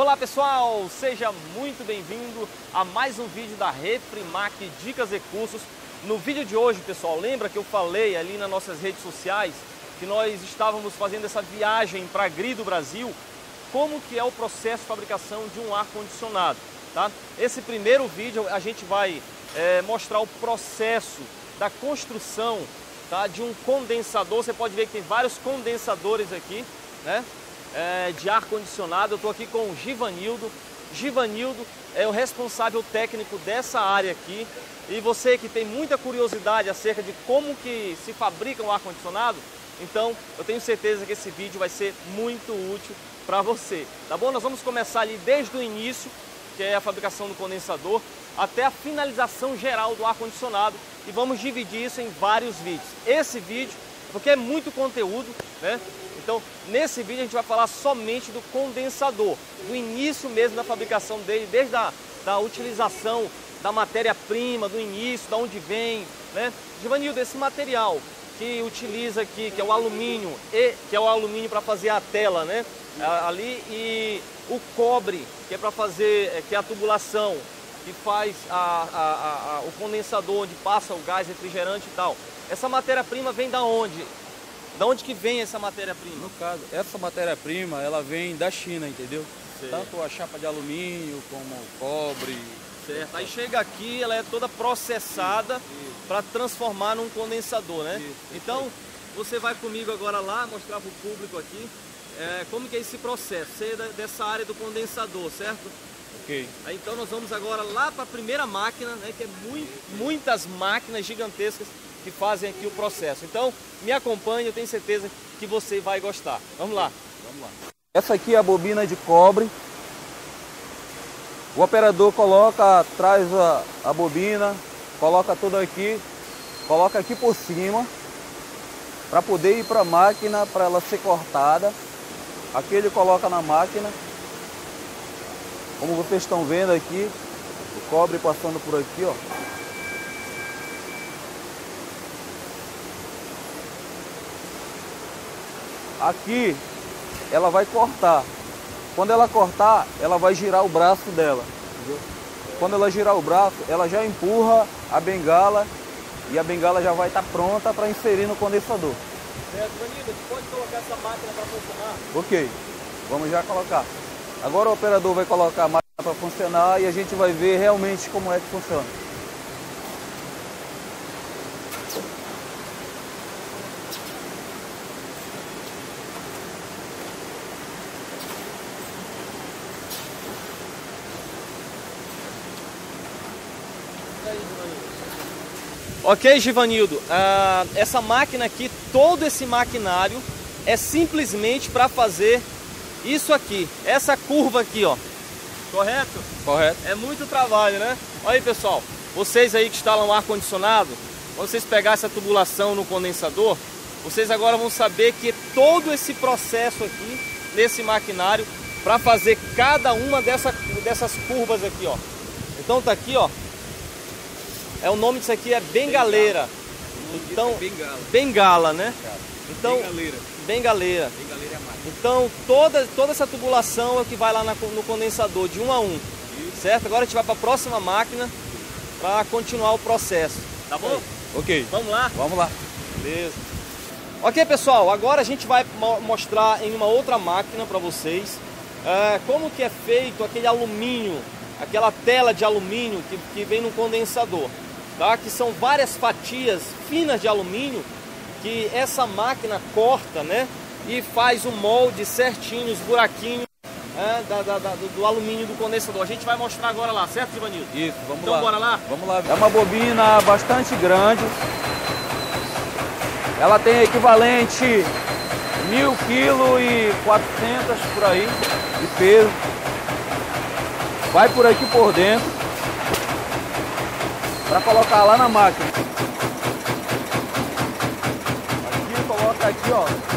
Olá pessoal, seja muito bem-vindo a mais um vídeo da Reprimac Dicas e Cursos. No vídeo de hoje, pessoal, lembra que eu falei ali nas nossas redes sociais que nós estávamos fazendo essa viagem para GRI do Brasil, como que é o processo de fabricação de um ar-condicionado, tá? Esse primeiro vídeo a gente vai é, mostrar o processo da construção tá, de um condensador. Você pode ver que tem vários condensadores aqui, né? É, de ar-condicionado. Eu estou aqui com o Givanildo. Givanildo é o responsável técnico dessa área aqui. E você que tem muita curiosidade acerca de como que se fabrica um ar-condicionado, então eu tenho certeza que esse vídeo vai ser muito útil para você. Tá bom? Nós vamos começar ali desde o início, que é a fabricação do condensador, até a finalização geral do ar-condicionado e vamos dividir isso em vários vídeos. Esse vídeo, porque é muito conteúdo, né? Então, nesse vídeo a gente vai falar somente do condensador, do início mesmo da fabricação dele, desde a da utilização da matéria-prima, do início, da onde vem, né? Givanildo, esse material que utiliza aqui, que é o alumínio, e que é o alumínio para fazer a tela, né? Ali e o cobre, que é para fazer, é, que é a tubulação, que faz a, a, a, o condensador onde passa o gás refrigerante e tal. Essa matéria-prima vem da onde? Da onde que vem essa matéria-prima? No caso, essa matéria-prima, ela vem da China, entendeu? Certo. Tanto a chapa de alumínio como o cobre. Certo. Aí chega aqui, ela é toda processada para transformar num condensador, né? Isso, então, você vai comigo agora lá, mostrar para o público aqui é, como que é esse processo. Você é dessa área do condensador, certo? Ok. Aí, então nós vamos agora lá para a primeira máquina, né, que é mui- muitas máquinas gigantescas que fazem aqui o processo. Então, me acompanhe, eu tenho certeza que você vai gostar. Vamos lá. Vamos lá. Essa aqui é a bobina de cobre. O operador coloca, traz a, a bobina, coloca tudo aqui, coloca aqui por cima para poder ir para a máquina para ela ser cortada. Aqui ele coloca na máquina. Como vocês estão vendo aqui, o cobre passando por aqui, ó. Aqui ela vai cortar. Quando ela cortar, ela vai girar o braço dela. entendeu? Quando ela girar o braço, ela já empurra a bengala e a bengala já vai estar pronta para inserir no condensador. Certo, Vanilda, pode colocar essa máquina para funcionar? Ok, vamos já colocar. Agora o operador vai colocar a máquina para funcionar e a gente vai ver realmente como é que funciona. Ok, Givanildo, ah, essa máquina aqui, todo esse maquinário é simplesmente para fazer isso aqui, essa curva aqui, ó. Correto? Correto? É muito trabalho, né? Olha aí, pessoal, vocês aí que instalam ar-condicionado, quando vocês pegar essa tubulação no condensador, vocês agora vão saber que todo esse processo aqui, nesse maquinário, para fazer cada uma dessa, dessas curvas aqui, ó. Então tá aqui, ó. É o nome disso aqui é bengaleira. Então, bengala. bengala, né? Então, Bengaleira. bengaleira. Então toda, toda essa tubulação é o que vai lá na- no condensador de um a um, certo? Agora a gente vai para a próxima máquina para continuar o processo, tá bom? Ok, Vamos lá? vamos lá. Beleza. Ok pessoal, agora a gente vai mo- mostrar em uma outra máquina para vocês é, como que é feito aquele alumínio, aquela tela de alumínio que, que vem no condensador, tá? Que são várias fatias finas de alumínio que essa máquina corta, né? E faz o molde certinho, os buraquinhos é, da- da- da- do, do alumínio do condensador. A gente vai mostrar agora lá, certo, Ivanildo? Isso, vamos Então lá. bora lá? Vamos lá. É uma bobina bastante grande. Ela tem equivalente 1.000 kg e 400 por aí de peso. Vai por aqui por dentro para colocar lá na máquina. Aqui coloca aqui, ó.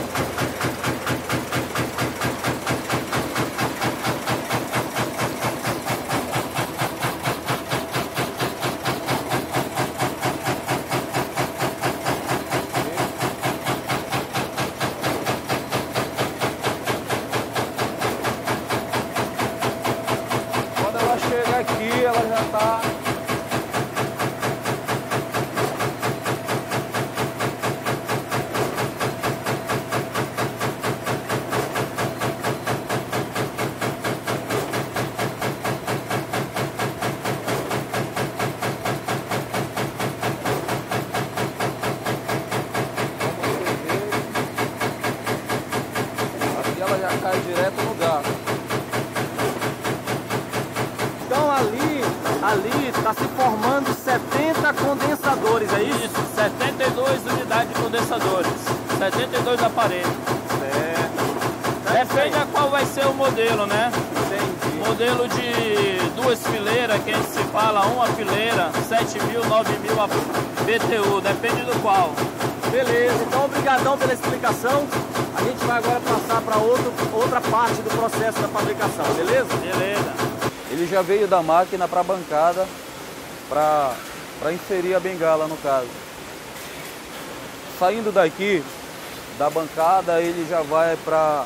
ali está se formando 70 condensadores, é isso? Isso, 72 condensadores, 72 aparelhos. Certo. Depende a qual vai ser o modelo, né? Entendi. Modelo de duas fileiras, que a gente se fala, uma fileira, 7 mil, 9 mil BTU, depende do qual. Beleza, então obrigadão pela explicação. A gente vai agora passar para outra parte do processo da fabricação, beleza? Beleza. Ele já veio da máquina para a bancada para inserir a bengala no caso. Saindo daqui da bancada, ele já vai para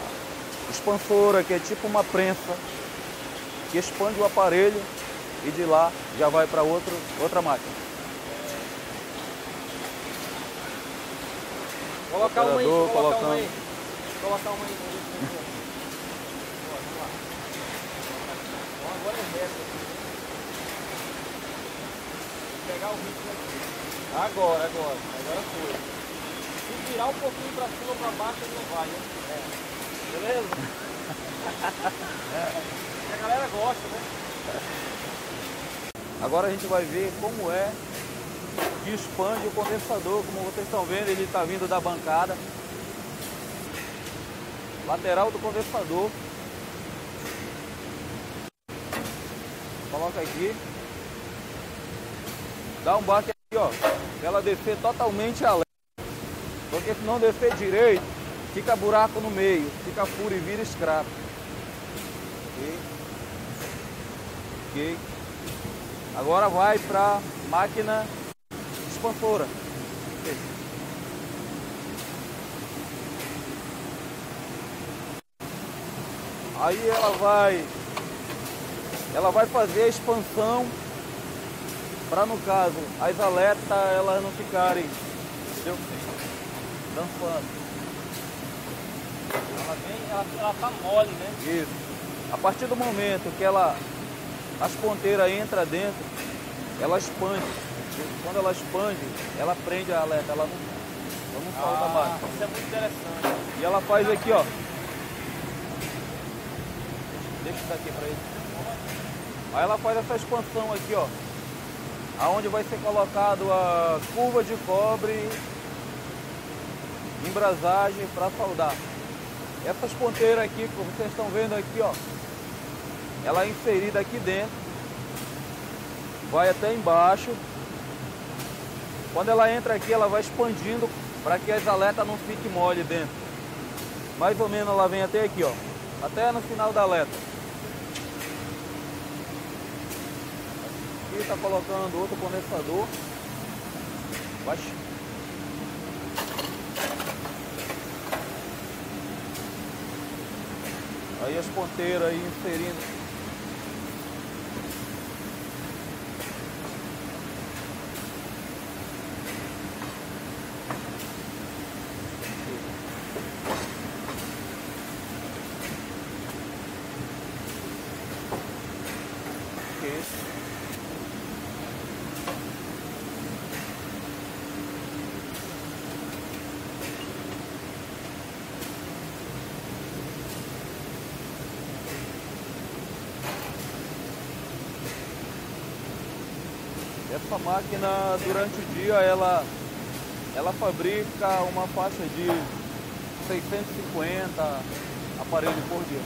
expansora, que é tipo uma prensa, que expande o aparelho e de lá já vai para outra máquina. Colocar uma aí, colocar uma colocando. aí. Colocar uma aí. Agora é reto pegar o ritmo aqui. Agora, agora. Agora foi. Virar um pouquinho pra cima ou pra baixo, ele não vai, né? É. Beleza? É. A galera gosta, né? Agora a gente vai ver como é que expande o condensador. Como vocês estão vendo, ele está vindo da bancada. Lateral do condensador. Coloca aqui. Dá um baque aqui, ó. Pra ela descer totalmente além. Porque se não descer direito, fica buraco no meio. Fica furo e vira scrap. Ok? Ok? Agora vai para máquina expansora. Aí ela vai ela vai fazer a expansão para no caso as aletas elas não ficarem entendeu? Dançando. Ela vem, ela, ela tá mole, né? Isso. A partir do momento que ela as ponteiras entram dentro, ela expande. Quando ela expande, ela prende a aleta, ela não, ela não solta mais. Isso é muito interessante. E ela faz aqui, ó. Deixa isso daqui pra ele. Aí ela faz essa expansão aqui, ó. Aonde vai ser colocado a curva de cobre, embrasagem para soldar. Essas ponteiras aqui, como vocês estão vendo aqui, ó. Ela é inserida aqui dentro. Vai até embaixo. Quando ela entra aqui, ela vai expandindo para que as aletas não fiquem mole dentro. Mais ou menos ela vem até aqui, ó. Até no final da aleta. Aqui está colocando outro condensador. Vai. Aí as ponteiras aí inserindo. Ok. Essa máquina durante o dia ela, ela fabrica uma faixa de 650 aparelhos por dia.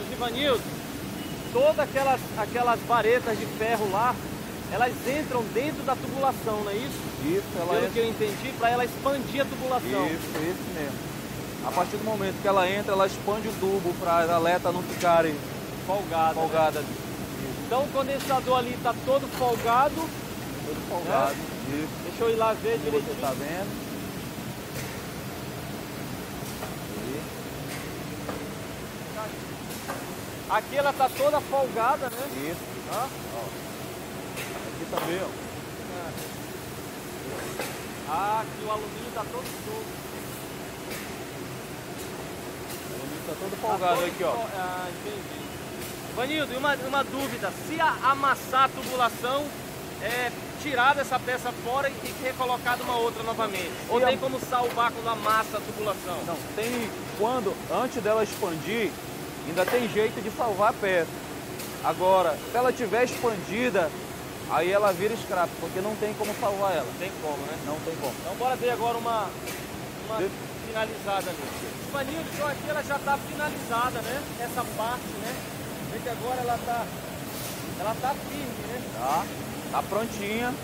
Ô Givanildo, todas aquelas, aquelas varetas de ferro lá, elas entram dentro da tubulação, não é isso? Isso, ela Pelo entra- que eu entendi, para ela expandir a tubulação. Isso, isso mesmo. A partir do momento que ela entra, ela expande o tubo para as aletas não ficarem Folgada. né? Então o condensador ali está todo folgado. Todo folgado. Isso. Deixa eu ir lá ver Você direitinho. tá vendo? Aqui ela tá toda folgada, né? Isso. Ó. Aqui também, ó. Ah, aqui o alumínio tá todo solto. O alumínio tá todo Tá folgado todo aqui, ó. Ah, entendi. Vanildo, uma, uma dúvida. Se amassar a tubulação, é tirada essa peça fora e, recolocada uma outra novamente? Ou Se a- tem como salvar quando amassa a tubulação? Não, tem quando, antes dela expandir, ainda tem jeito de salvar a peça. Agora, se ela tiver expandida, aí ela vira scrap, porque não tem como salvar ela. Tem como, né? Não tem como. Então bora ver agora uma, uma De- finalizada ali. Vanildo, então aqui ela já está finalizada, né? Essa parte, né? Vê que agora ela tá, ela tá firme, né? Tá? Tá prontinha.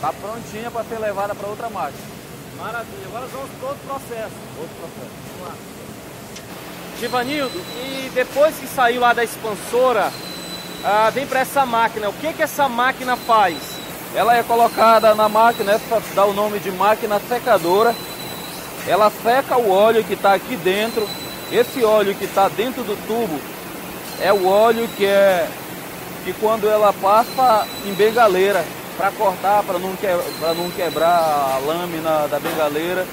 Tá prontinha para ser levada para outra máquina. Maravilha. Agora vamos para outro processo. Outro processo. Vamos lá. Givanildo, e depois que saiu lá da expansora, ah, vem para essa máquina. O que que essa máquina faz? Ela é colocada na máquina, essa dá o nome de máquina secadora. Ela seca o óleo que está aqui dentro. Esse óleo que está dentro do tubo é o óleo que é que quando ela passa em bengaleira para cortar, para não, que, não quebrar a lâmina da bengaleira.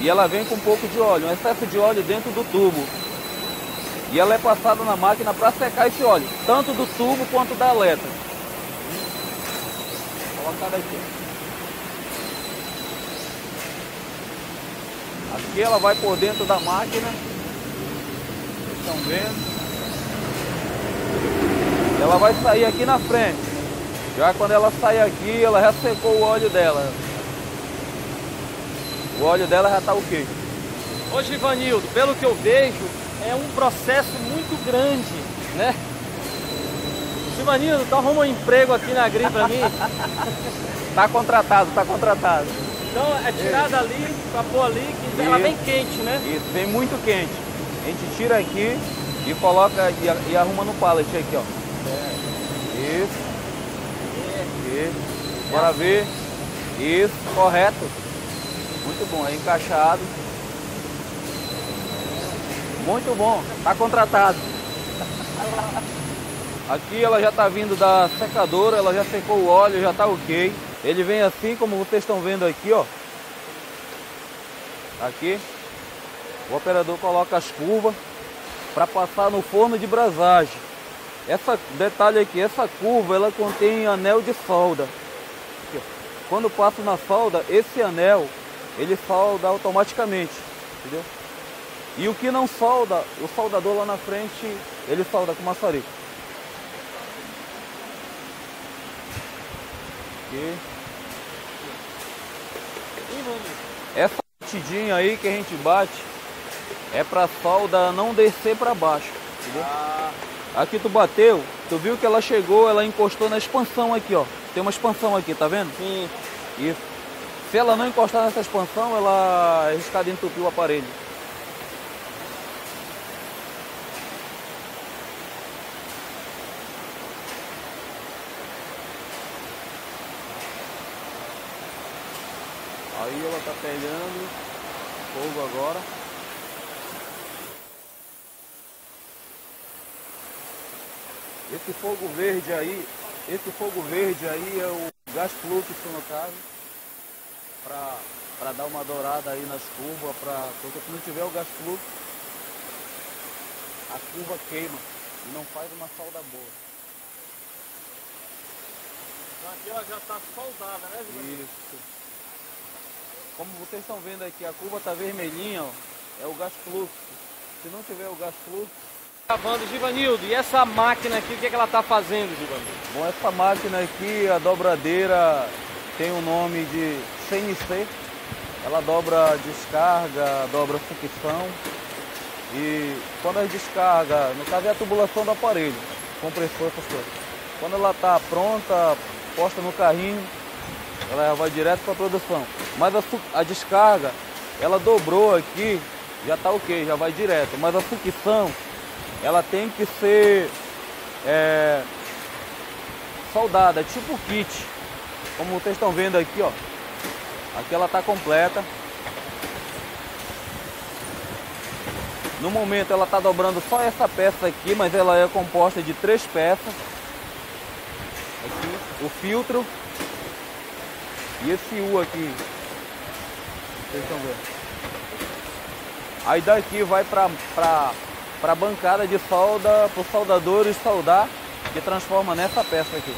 E ela vem com um pouco de óleo, um excesso de óleo dentro do tubo. E ela é passada na máquina para secar esse óleo, tanto do tubo quanto da elétrica. Colocada aqui. Aqui ela vai por dentro da máquina. Vocês estão vendo? Ela vai sair aqui na frente. Já quando ela sair aqui, ela já secou o óleo dela. O óleo dela já está ok. Ô Givanildo, pelo que eu vejo, é um processo muito grande, né? Givanildo, tu arruma um emprego aqui na Gri pra mim? Tá contratado, tá contratado. Então é tirada ali, pra pôr ali, que ela Isso. vem quente, né? Isso, vem muito quente. A gente tira aqui e coloca e, e arruma no pallet aqui, ó. Isso. Isso. Bora ver. Isso, correto. Muito bom, é encaixado. Muito bom, tá contratado. Aqui ela já tá vindo da secadora, ela já secou o óleo, já tá ok. Ele vem assim como vocês estão vendo aqui, ó. Aqui. O operador coloca as curvas para passar no forno de brasagem. Essa detalhe aqui, essa curva ela contém anel de solda. Quando passa na solda, esse anel ele solda automaticamente, entendeu? E o que não solda, o soldador lá na frente, ele solda com maçarico. Essa batidinha aí que a gente bate é pra solda não descer pra baixo, entendeu? Aqui tu bateu, tu viu que ela chegou, ela encostou na expansão aqui, ó. Tem uma expansão aqui, tá vendo? Sim. Isso. Se ela não encostar nessa expansão, ela é arriscada entupir o aparelho. Aí ela tá pegando fogo agora. Esse fogo verde aí, esse fogo verde aí é o gás fluxo no caso, para dar uma dourada aí nas curvas, pra, porque se não tiver o gás fluxo, a curva queima e não faz uma solda boa. Então aqui ela já tá soldada, né, Givanildo? Isso. Como vocês estão vendo aqui, a curva tá vermelhinha, ó, é o gás fluxo. Se não tiver o gás fluxo, Gravando, Givanildo, e essa máquina aqui, o que, é que ela tá fazendo, Givanildo? Bom, essa máquina aqui, a dobradeira, tem o nome de CNC. Ela dobra descarga, dobra sucção. E quando a descarga, no caso é a tubulação do aparelho, compressor, essas coisas. Quando ela está pronta, posta no carrinho, ela já vai direto para a produção. Mas a, a descarga, ela dobrou aqui, já está ok, já vai direto. Mas a sucção, ela tem que ser é, soldada, tipo kit. Como vocês estão vendo aqui, ó. Aqui ela está completa. No momento ela está dobrando só essa peça aqui, mas ela é composta de três peças. Aqui, o filtro e esse U aqui. Vocês estão vendo? Aí daqui vai para para bancada de solda, para os soldadores soldar, que transforma nessa peça aqui.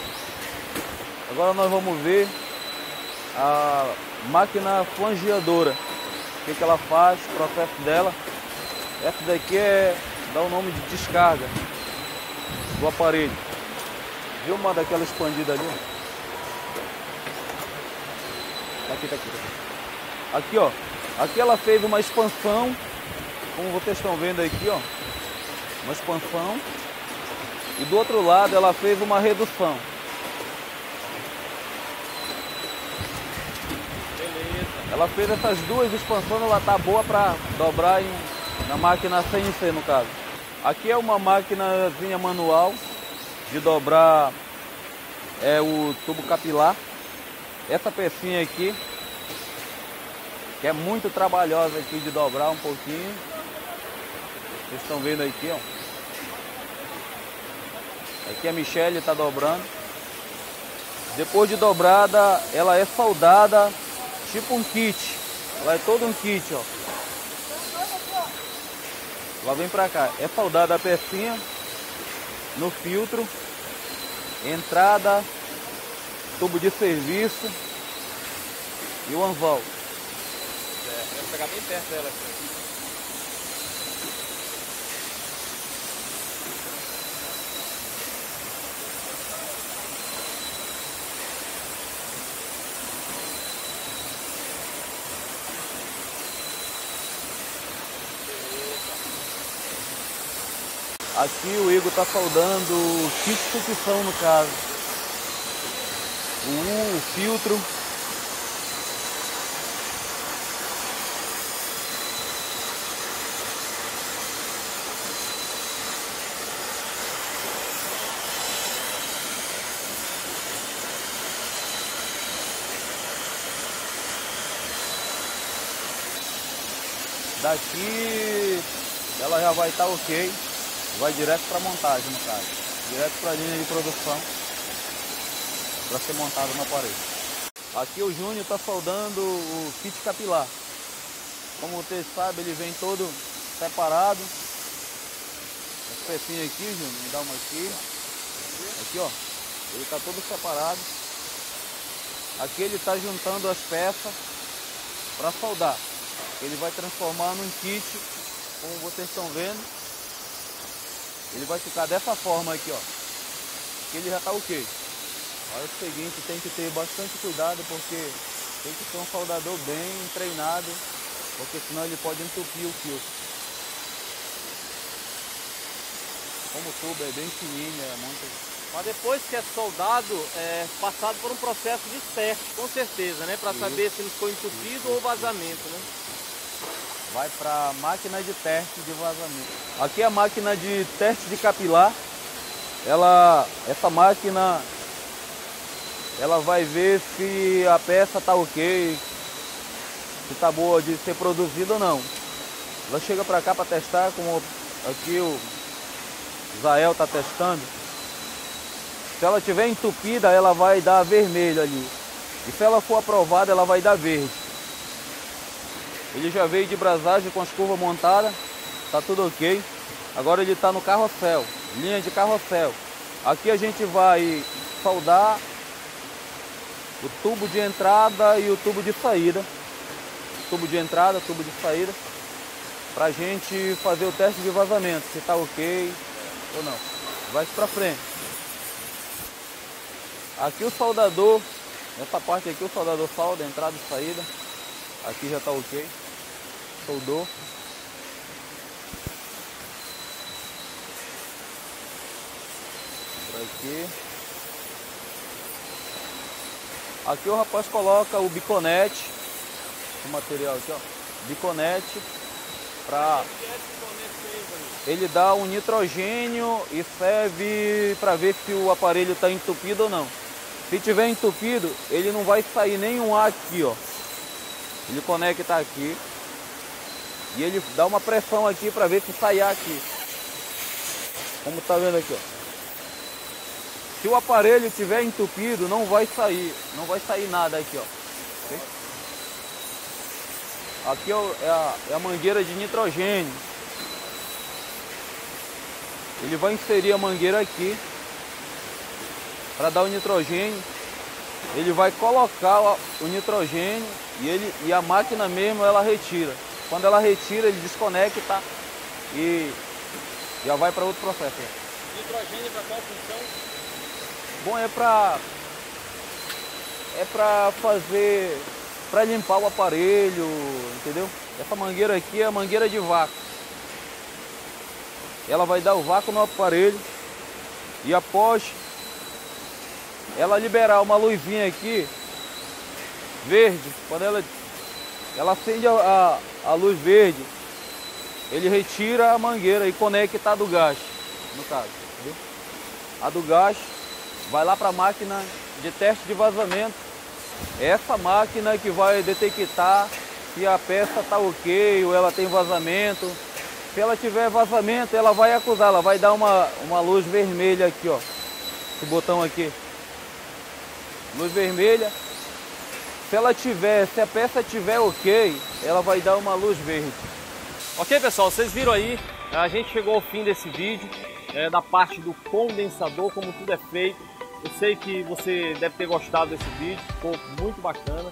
Agora nós vamos ver a máquina flangeadora. O que, que ela faz, o processo dela. Essa daqui é dá o nome de descarga. do aparelho. Viu uma daquela expandida ali? Tá aqui, tá aqui, tá aqui. Aqui, ó. Aqui ela fez uma expansão, como vocês estão vendo aqui, ó. Uma expansão. E do outro lado ela fez uma redução. Ela fez essas duas expansões, ela tá boa para dobrar em, na máquina CNC no caso. Aqui é uma máquinazinha manual de dobrar é, o tubo capilar. Essa pecinha aqui, que é muito trabalhosa aqui de dobrar um pouquinho. Vocês estão vendo aqui, ó. Aqui a Michelle está dobrando. Depois de dobrada, ela é soldada Tipo um kit. Lá é todo um kit, ó. Lá vem pra cá. É soldada a pecinha no filtro. Entrada, tubo de serviço e o anzol. É, vou pegar bem perto dela aqui. Aqui o Igor está soldando o kit de sucção no caso. O, o filtro. Daqui ela já vai estar tá ok vai direto para montagem no caso, direto para a linha de produção para ser montado no aparelho. Aqui o Júnior está soldando o kit capilar. Como vocês sabem, ele vem todo separado. Esse pecinho aqui, Júnior, me dá uma aqui. Aqui, ó, ele está todo separado. Aqui ele está juntando as peças para soldar. Ele vai transformar num kit, como vocês estão vendo. Ele vai ficar dessa forma aqui, ó. Que ele já tá ok. Olha o seguinte, tem que ter bastante cuidado porque tem que ser um soldador bem treinado, porque senão ele pode entupir o fio. Como o tubo é bem fininho, é muito... Mas depois que é soldado, é passado por um processo de teste, com certeza, né? Para saber se ele ficou entupido Isso. ou vazamento, né? Vai para a máquina de teste de vazamento. Aqui é a máquina de teste de capilar. Ela, essa máquina, ela vai ver se a peça está ok, se está boa de ser produzida ou não. Ela chega para cá para testar, como aqui o Zael está testando. Se ela tiver entupida, ela vai dar vermelho ali. E se ela for aprovada, ela vai dar verde. Ele já veio de brasagem com as curvas montadas, tá tudo ok. Agora ele está no carrossel, linha de carrossel. Aqui a gente vai soldar o tubo de entrada e o tubo de saída. Tubo de entrada, tubo de saída. Pra gente fazer o teste de vazamento, se tá ok ou não. Vai para frente. Aqui o soldador, nessa parte aqui o soldador solda, entrada e saída. Aqui já tá ok soldou. Aqui. Aqui o rapaz coloca o biconete, o material aqui, ó, biconete para ele dá um nitrogênio e serve para ver se o aparelho está entupido ou não. Se tiver entupido, ele não vai sair nenhum ar aqui, ó. Ele conecta aqui e ele dá uma pressão aqui para ver se sai aqui. Como tá vendo aqui, ó. Se o aparelho estiver entupido, não vai sair, não vai sair nada aqui, ó. Aqui é a, é a mangueira de nitrogênio. Ele vai inserir a mangueira aqui para dar o nitrogênio. Ele vai colocar o nitrogênio e, ele, e a máquina mesmo ela retira. Quando ela retira, ele desconecta e já vai para outro processo. Nitrogênio para qual função? Bom, é pra. É pra fazer. pra limpar o aparelho, entendeu? Essa mangueira aqui é a mangueira de vácuo. Ela vai dar o vácuo no aparelho e após ela liberar uma luzinha aqui verde, quando ela, ela acende a, a, a luz verde, ele retira a mangueira e conecta a do gás, no caso. Entendeu? A do gás vai lá para a máquina de teste de vazamento. Essa máquina que vai detectar se a peça está ok ou ela tem vazamento. Se ela tiver vazamento, ela vai acusar, ela vai dar uma, uma luz vermelha aqui, ó. Esse botão aqui. Luz vermelha. Se ela tiver, se a peça tiver ok, ela vai dar uma luz verde. Ok, pessoal, vocês viram aí, a gente chegou ao fim desse vídeo, é, da parte do condensador, como tudo é feito. Eu sei que você deve ter gostado desse vídeo, ficou muito bacana.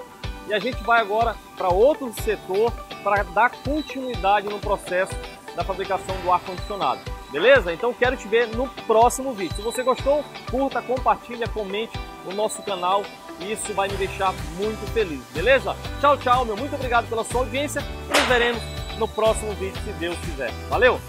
E a gente vai agora para outro setor para dar continuidade no processo da fabricação do ar-condicionado. Beleza? Então quero te ver no próximo vídeo. Se você gostou, curta, compartilha, comente no nosso canal. Isso vai me deixar muito feliz, beleza? Tchau, tchau, meu. Muito obrigado pela sua audiência. Nos veremos no próximo vídeo, se Deus quiser. Valeu!